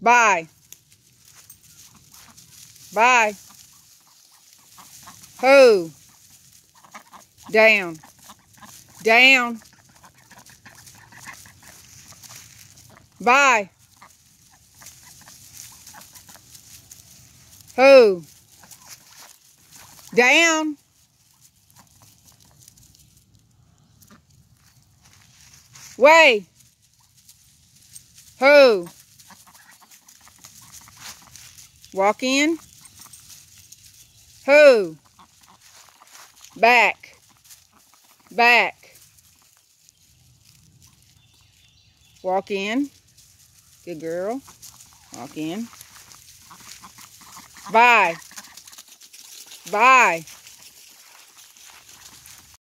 Bye. Bye. Who? Down. Down. Bye. Who? Down. Way. Who? Walk in. Who? Back. Back. Walk in. Good girl. Walk in. Bye. Bye.